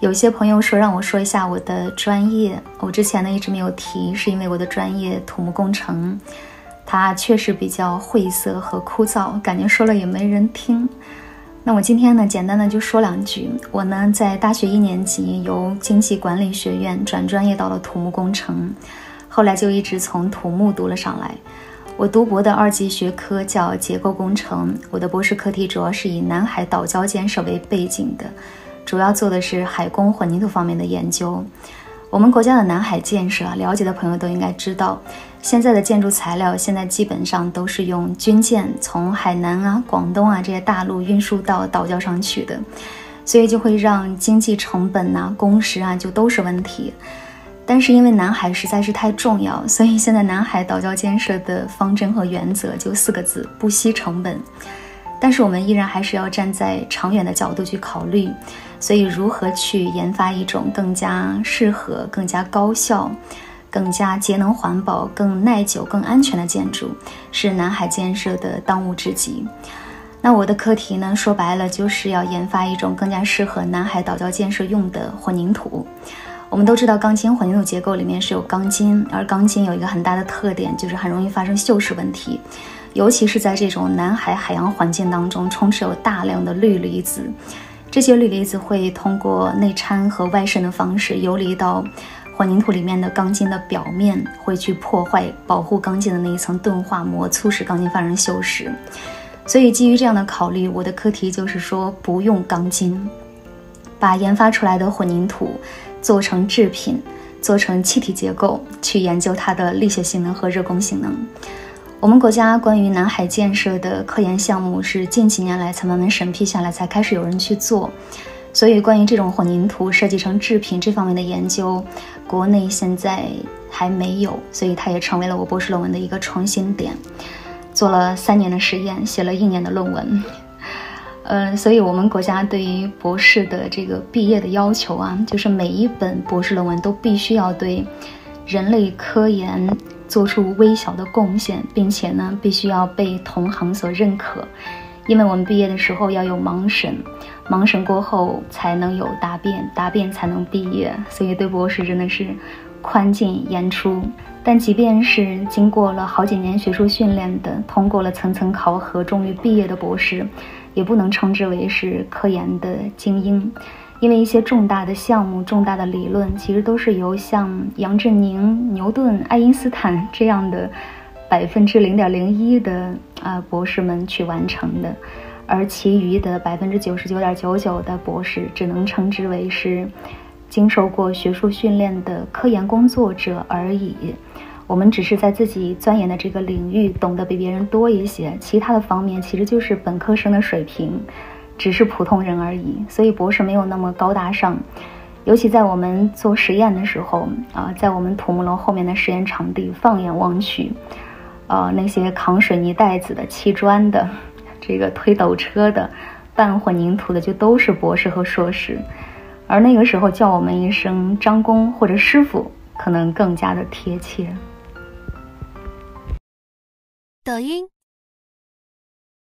有些朋友说让我说一下我的专业，我之前呢一直没有提，是因为我的专业土木工程，它确实比较晦涩和枯燥，感觉说了也没人听。那我今天呢，简单的就说两句。我呢在大学一年级由经济管理学院转专业到了土木工程，后来就一直从土木读了上来。我读博的二级学科叫结构工程，我的博士课题主要是以南海岛礁建设为背景的。主要做的是海工混凝土方面的研究。我们国家的南海建设，了解的朋友都应该知道，现在的建筑材料现在基本上都是用军舰从海南啊、广东啊这些大陆运输到岛礁上去的，所以就会让经济成本呐、工时啊就都是问题。但是因为南海实在是太重要，所以现在南海岛礁建设的方针和原则就四个字：不惜成本。但是我们依然还是要站在长远的角度去考虑，所以如何去研发一种更加适合、更加高效、更加节能环保、更耐久、更安全的建筑，是南海建设的当务之急。那我的课题呢，说白了就是要研发一种更加适合南海岛礁建设用的混凝土。我们都知道，钢筋混凝土结构里面是有钢筋，而钢筋有一个很大的特点，就是很容易发生锈蚀问题。尤其是在这种南海海洋环境当中，充斥有大量的氯离子，这些氯离子会通过内掺和外渗的方式游离到混凝土里面的钢筋的表面，会去破坏保护钢筋的那一层钝化膜，促使钢筋发生锈蚀。所以基于这样的考虑，我的课题就是说不用钢筋，把研发出来的混凝土做成制品，做成气体结构，去研究它的力学性能和热工性能。我们国家关于南海建设的科研项目是近几年来才慢慢审批下来，才开始有人去做。所以，关于这种混凝土设计成制品这方面的研究，国内现在还没有，所以它也成为了我博士论文的一个创新点。做了三年的实验，写了一年的论文。呃，所以我们国家对于博士的这个毕业的要求啊，就是每一本博士论文都必须要对人类科研。做出微小的贡献，并且呢，必须要被同行所认可，因为我们毕业的时候要有盲审，盲审过后才能有答辩，答辩才能毕业，所以对博士真的是宽进严出。但即便是经过了好几年学术训练的，通过了层层考核，终于毕业的博士，也不能称之为是科研的精英。因为一些重大的项目、重大的理论，其实都是由像杨振宁、牛顿、爱因斯坦这样的百分之零点零一的啊博士们去完成的，而其余的百分之九十九点九九的博士，只能称之为是经受过学术训练的科研工作者而已。我们只是在自己钻研的这个领域懂得比别人多一些，其他的方面其实就是本科生的水平。只是普通人而已，所以博士没有那么高大上。尤其在我们做实验的时候啊，在我们土木楼后面的实验场地，放眼望去，呃，那些扛水泥袋子的、砌砖的、这个推斗车的、拌混凝土的，就都是博士和硕士。而那个时候叫我们一声张工或者师傅，可能更加的贴切。抖音。